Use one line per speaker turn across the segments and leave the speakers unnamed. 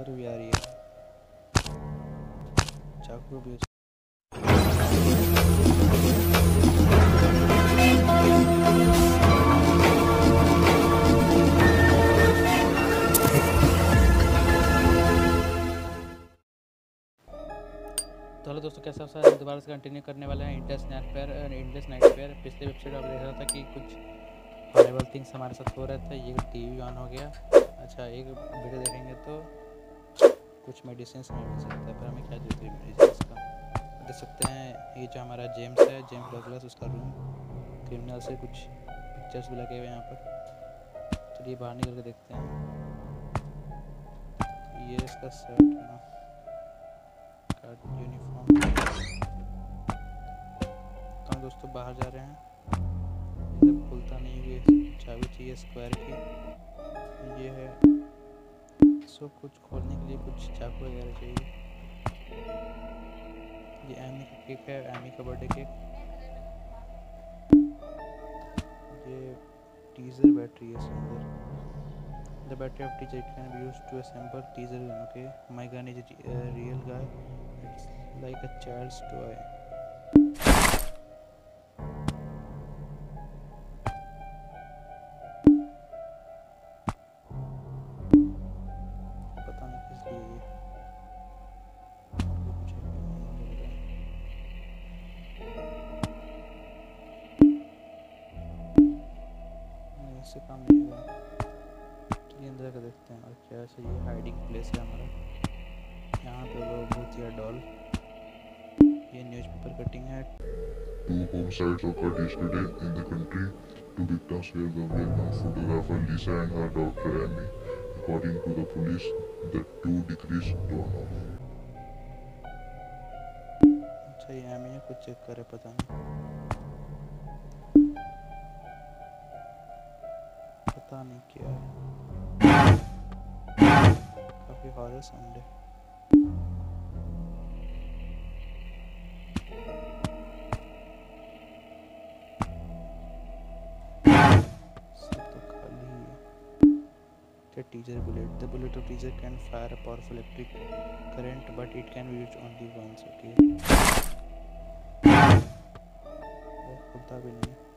अंदर भी आ रही है। चाकू भी तो हेलो दोस्तों, कैसे आप दोबारा से कंटिन्यू करने वाले हैं Indus night pair Indus night pair पिछले वेबसाइट आप देख रहा था कि कुछ हॉरेबल थिंग्स हमारे साथ हो रहे थे। ये टीवी ऑन हो गया। अच्छा एक वीडियो देखेंगे तो कुछ मेडिसिन हमें मिल सकता है पर हमें क्या ज़रूरत है मेडिसिन का देख सकते हैं, ये जो हमारा जेम्स है जेम्स डगलस उसका रूम क्रिमिनल से कुछ पिक्चर्स भी लगे हुए हैं यहाँ पर। चलिए बाहर निकल के देखते हैं। ये इसका शर्ट है ना यूनिफॉर्म तो हम दोस्तों बाहर जा रहे हैं। इधर खुलता नहीं हुई चाबी चाहिए स्क्वायर की। ये है सब कुछ खोलने के लिए कुछ चाकू वगैरह चाहिए ये एमी का केक है एमी का बर्थडे केक ये टीजर बैटरी है इसके अंदर The battery of teacher it can be used to assemble teaser gun. Okay, my gun is a uh, real guy. It's like है। इससे काम नहीं होगा चलिए अंदर का देखते हैं और क्या से ये हाइडिंग प्लेस है हमारा यहाँ पे वो भूतिया डॉल ये न्यूज़पेपर कटिंग है
Two homicides occurred yesterday in the country. Two victims were the well-known photographer Lisa and her daughter Amy. According to the police, the two decreased torn off.
अच्छा ये एम कुछ check करे पता नहीं पता नहीं क्या है काफ़ी हॉरर साउंड है तो ही है The teaser bullet. The bullet of teaser can fire a powerful electric current, but it can be used only once. Okay. खुलता भी नहीं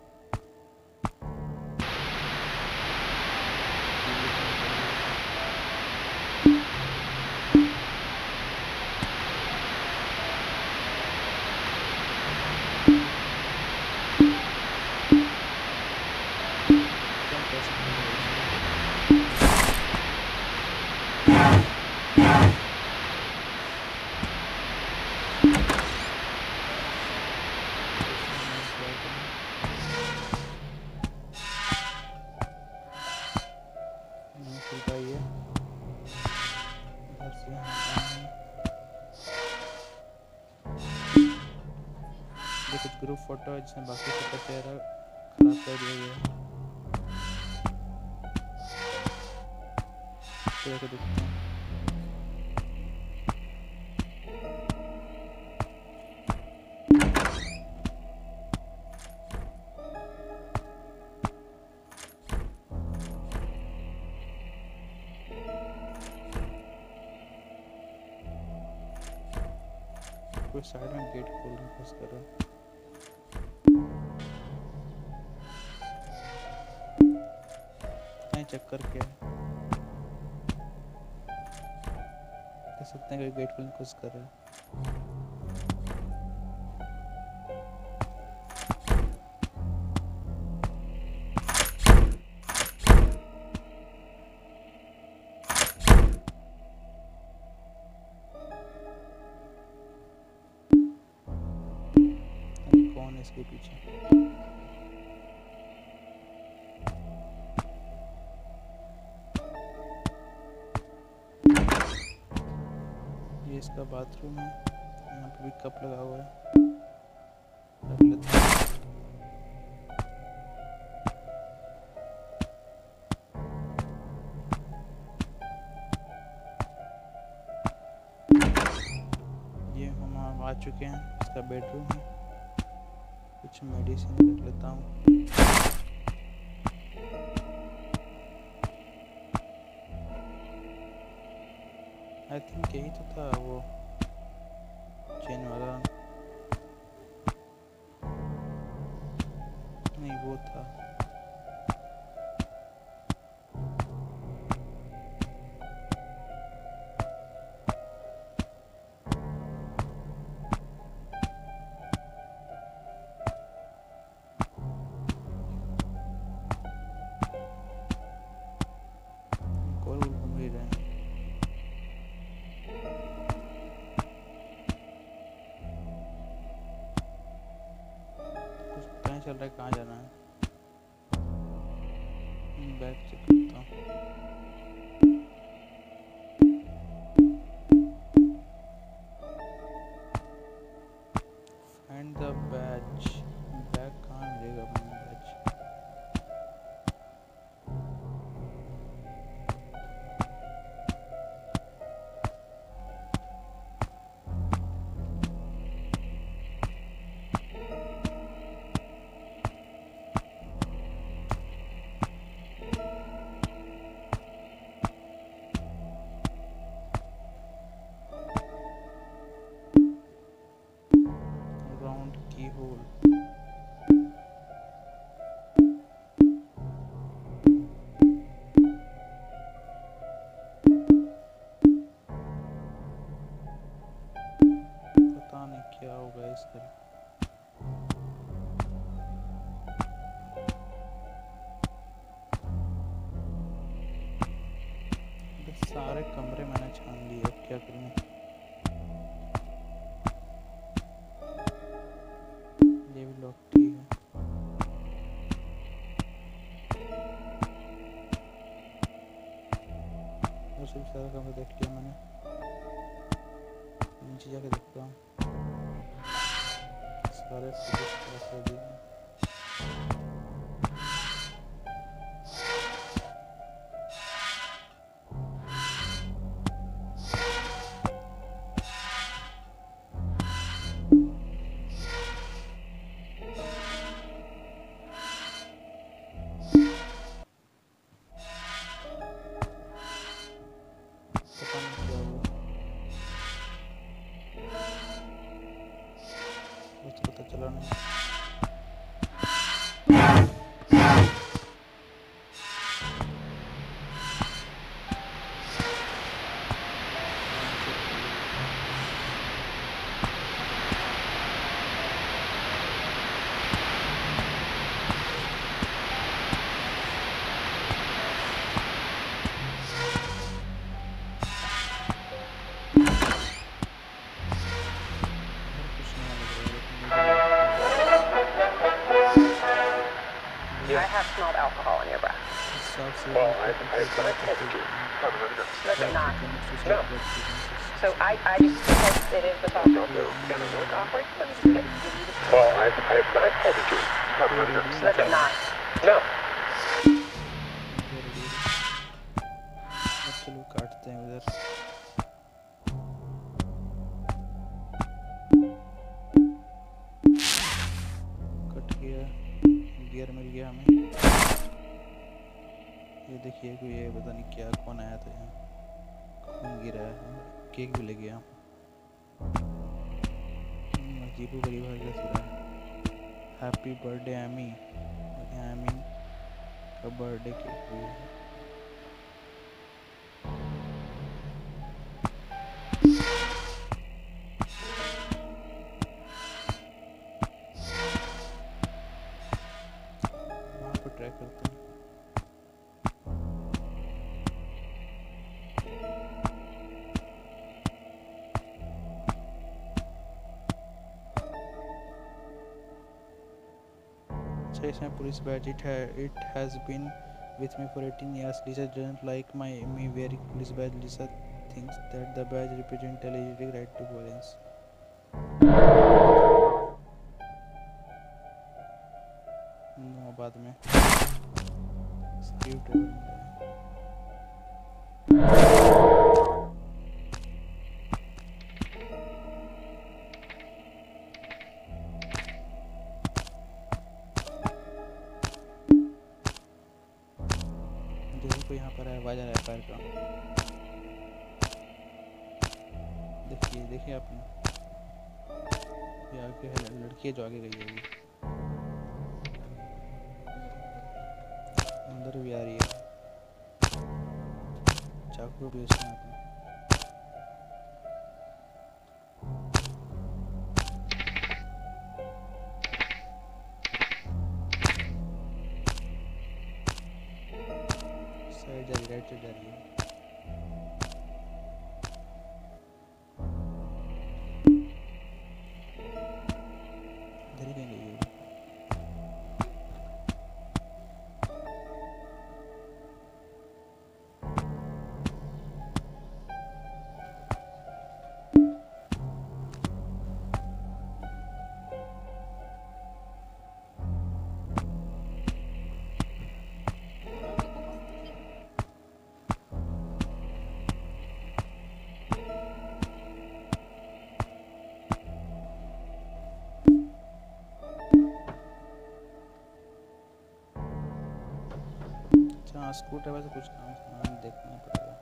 फ़ोटो है, बाकी सबका चेहरा खराब कर दिया गया तो हैं। कोई साइड में गेट खोलने कोशिश कर रहा क्या। है देख सकते हैं कोई गेट खोलने की कोशिश कर रहा है। कौन इसके पीछे? इसका बाथरूम है। यहाँ पे भी कप लगा हुआ है। रख लेते हैं। ये हम आ चुके हैं। इसका बेडरूम है। कुछ मेडिसिन रख लेता हूँ। आई थिंक यही तो था वो चेन वाला नहीं वो था रहा है कहाँ जाना है? बैग चेक करता हूँ। इस सारे कमरे मैंने छान लिए, अब क्या करूँ? ये सारा कमरा देख लिया मैंने। नीचे जाके देखता हूँ। सारे फुटेज क्रॉस कर दिए और
Well, I, I, but I texted you.
No, they're not.
No.
So I, I just text it is the phone.
No, no. Gonna. Well, I, I, but I texted you.
No, they're not.
No.
देखिए कोई ये पता नहीं क्या, कौन आया था यहाँ? कौन गिरा है? केक भी ले गया। अजीब गरीब हर जैसे रहा हैप्पी बर्थडे एमी एमी का बर्थडे केक भी है। अच्छा इसमें पुलिस बैच इट है it has been with me for 18 years lisa doesn't like my me wearing police badge lisa thinks that the badge represents a legitimate right to violence no बाद में script देखो तो यहाँ पर है वाजर है पैर का। देखिए देखिए आपने आगे है, लड़की है जो आगे गई है अंदर भी आ रही है। चाकू भी उसने अपने जा हाँ स्क्रू ड्राइवर से कुछ काम सामान देखना पड़ेगा।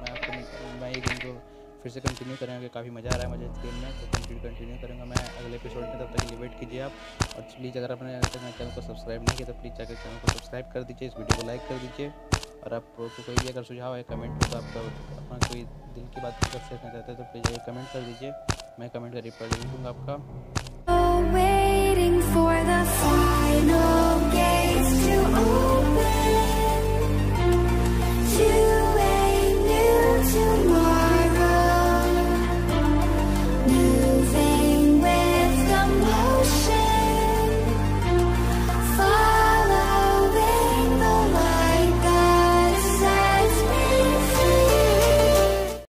मैं आपको मैं एक गेम को फिर से कंटिन्यू करेंगे। काफ़ी मज़ा आ रहा है मुझे इस गेम में तो कंटिन्यू कंटिन्यू करूँगा मैं अगले एपिसोड में, तब तक के लिए वेट कीजिए आप। और प्लीज़ अगर आपने चैनल को सब्सक्राइब नहीं किया तो प्लीज़ जाकर चैनल को सब्सक्राइब कर दीजिए, इस वीडियो को लाइक कर दीजिए। और आपको कोई भी अगर सुझाव है कमेंट हो तो आपका अपना कोई दिल की बात करना चाहते हैं तो प्लीज़ कमेंट कर दीजिए। मैं कमेंट का रिप्लाई ज़रूर दूँगा आपका।